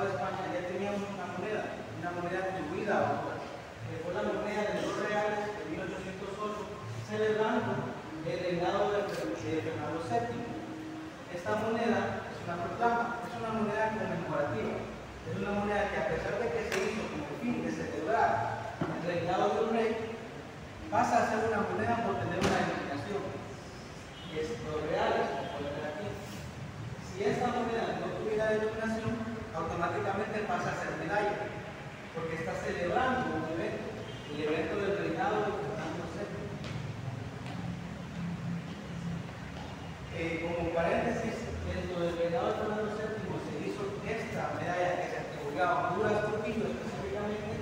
de España, ya teníamos una moneda, una moneda atribuida a Honduras, que fue la moneda de dos reales de 1808, celebrando el reinado de Fernando VII. Esta moneda es una proclama, es una moneda conmemorativa, es una moneda que a pesar de que se hizo con el fin de celebrar el reinado del rey, pasa a ser una moneda por tener una denominación, y es los reales, como ver aquí. Si esta moneda no tuviera denominación, automáticamente pasa a ser medalla, porque está celebrando un evento, el evento del reinado de Fernando. Eh, como paréntesis, dentro del reinado de Fernando VII se hizo esta medalla que se atribuyó a Honduras Trujillo específicamente,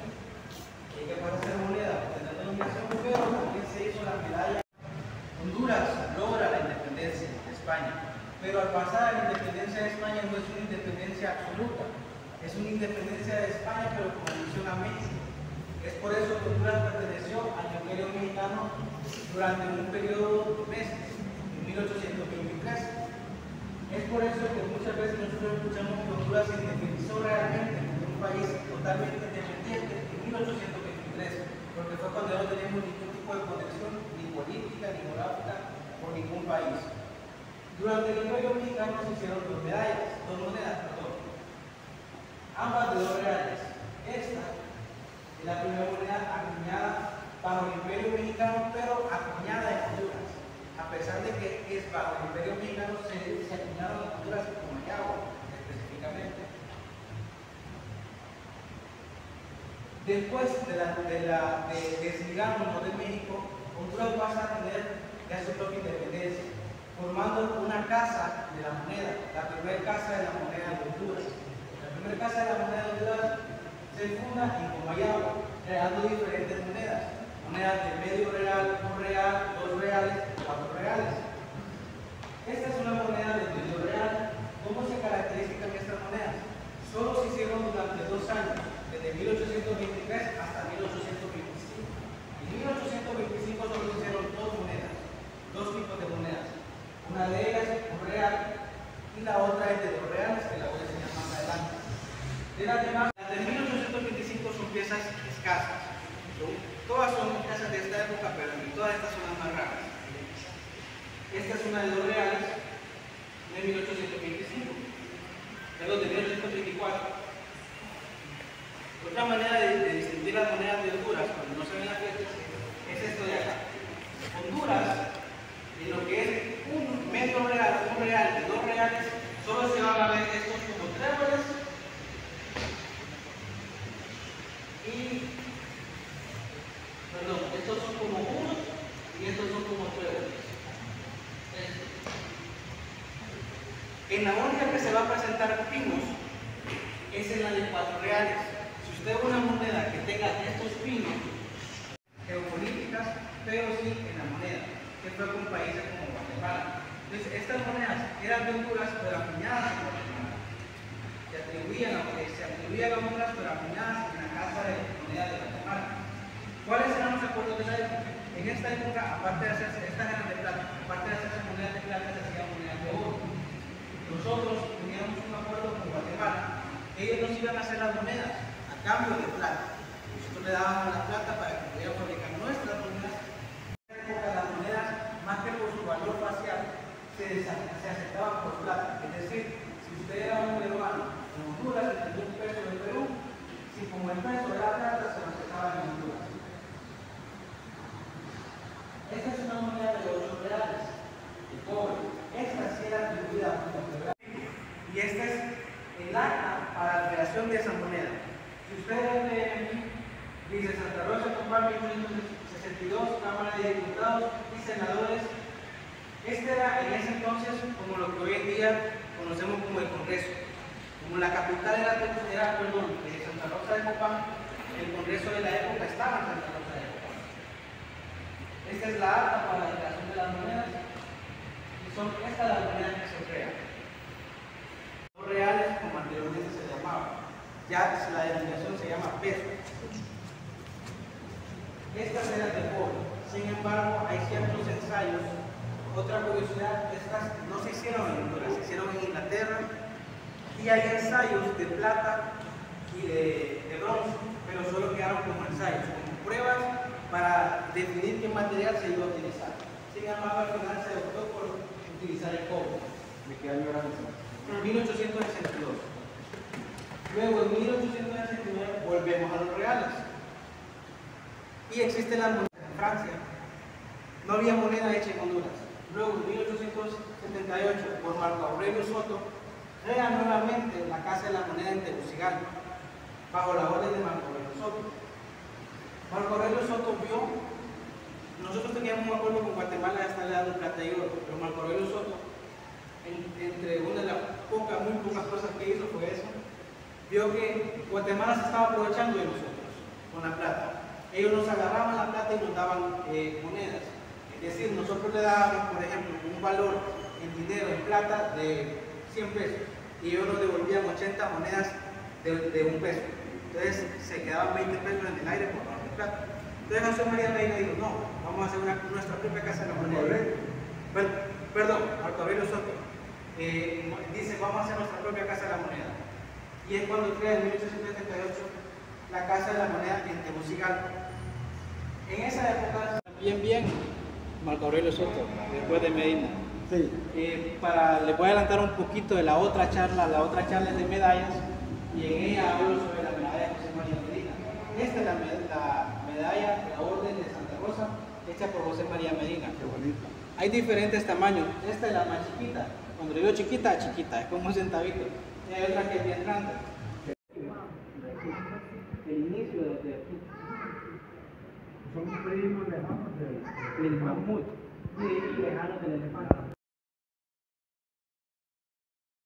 y que pasa a ser moneda por tener denominación, pero también se hizo la medalla. Honduras logra la independencia de España, pero al pasar a la independencia de España no es una independencia absoluta, es una independencia de España, pero con alusión a México. Es por eso que Honduras perteneció al Imperio Mexicano durante un periodo de meses, en 1823. Es por eso que muchas veces nosotros escuchamos que Honduras se independizó realmente como un país totalmente independiente en 1823, porque fue cuando no teníamos ningún tipo de conexión ni política ni geográfica con ningún país. Durante el Imperio Mexicano se hicieron dos medallas, dos monedas, perdón, ambas de dos reales. Esta es la primera moneda acuñada bajo el Imperio Mexicano, pero acuñada en Honduras. A pesar de que es bajo el Imperio Mexicano, se, acuñaron en Honduras como Mayagua, específicamente. Después de, la, de, la, de México, Honduras pasa a tener ya su propia independencia, formando una casa de la moneda, la primera casa de la moneda de Honduras. La primera casa de la moneda de Honduras se funda en Comayagua, creando diferentes monedas. Monedas de medio real, un real, dos reales, cuatro reales. Esta es una moneda de medio real. ¿Cómo se caracterizan estas monedas? Solo se hicieron durante dos años, desde 1823 hasta 1825. En 1825 solo se hicieron dos monedas, dos tipos de monedas. Una de ellas es un real y la otra es de dos reales, que la voy a enseñar más adelante. De las demás, las de 1825 son piezas escasas. Todas son piezas de esta época, pero todas estas son las más raras. Esta es una de dos reales de 1825, perdón, de 1824. Otra manera de, de, distinguir las monedas de Honduras, cuando no se ven las fechas, es esto de acá. Honduras, en lo que es un medio real, un real de dos reales, solo se van a ver estos como tréboles perdón, estos son como unos y estos son como tréboles. En la única que se va a presentar pinos es en la de cuatro reales. Si usted ve una moneda que tenga estos pinos geopolíticas, pero sí en la moneda, que fue con países como Guatemala. Entonces, estas monedas eran de Honduras, pero acuñadas en Guatemala. Se atribuían se atribuían a Honduras, pero acuñadas en la casa de moneda de Guatemala. ¿Cuáles eran los acuerdos de la época? En esta época, aparte de hacerse, estas eran de plata, aparte de hacerse monedas de plata, se hacían monedas de oro. Nosotros teníamos un acuerdo con Guatemala, ellos nos iban a hacer las monedas a cambio de plata. Nosotros le dábamos la plata para que pudieran fabricar nuestras monedas. En esa época las monedas, más que por su valor facial, se, aceptaban por plata. Es decir, si usted era un peruano en Honduras y tenía un peso de Perú, si como el peso era plata, se lo aceptaban en Honduras. Esta es una moneda de 8 reales, de cobre. Esta sí era atribuida a Y este es el acta para la creación de esa moneda. Si ustedes aquí, dice Santa Rosa Compar 1962, Cámara de Diputados y Senadores. Este era en ese entonces como lo que hoy en día conocemos como el Congreso. Como la capital era, era perdón, de Santa Rosa de Copán, el Congreso de la época estaba en Santa Rosa de Copán. Esta es la acta para la creación de las monedas. Y son estas las monedas que se crean. Los reales, como anteriormente se llamaban. ya la denominación se llama peso. Estas eran de cobre. Sin embargo, hay ciertos ensayos. Otra curiosidad, estas no se hicieron en Honduras, se hicieron en Inglaterra. Y hay ensayos de plata y de, de bronce, pero solo quedaron como ensayos, como pruebas para definir qué material se iba a utilizar. Sin embargo, al final se optó por utilizar el cobre. ¿De qué año era eso? 1862. Luego, en 1869, volvemos a los reales. Y existe la moneda en Francia. No había moneda hecha en Honduras. Luego, en 1878, por Marco Aurelio Soto, crea nuevamente la Casa de la Moneda en Tegucigalpa, bajo la orden de Marco Aurelio Soto. Marco Aurelio Soto vio, nosotros teníamos un acuerdo con Guatemala de estarle dando plata y oro, pero Marco Aurelio Soto, en- entre una de las pocas, muy pocas cosas que hizo fue eso, vio que Guatemala se estaba aprovechando de nosotros con la plata. Ellos nos agarraban la plata y nos daban eh, monedas. Es decir, nosotros le dábamos, por ejemplo, un valor en dinero, en plata, de 100 pesos. Y ellos nos devolvían 80 monedas de, de un peso. Entonces se quedaban 20 pesos en el aire por valor de plata. Entonces José María Reina dijo, no, vamos a hacer una- nuestra propia casa de la moneda. Perdón, Marco Aurelio Soto. eh, dice, vamos a hacer nuestra propia casa de la moneda. Y es cuando crea en 1878 la Casa de la Moneda en Tegucigalpa. En esa época, bien, bien, Marco Aurelio Soto, después de Medina. Sí. Eh, para, les voy a adelantar un poquito de la otra charla, la otra charla es de medallas y en ella hablo sobre la medalla de José María Medina. Esta es la, me- la medalla de la Orden de Santa Rosa hecha por José María Medina. Qué bonito. Hay diferentes tamaños. Esta es la más chiquita. Cuando digo chiquita, chiquita, es como un centavito. Y hay otra que es bien grande. El inicio de aquí, Son primos lejanos del... el mamut, y lejano del elefante.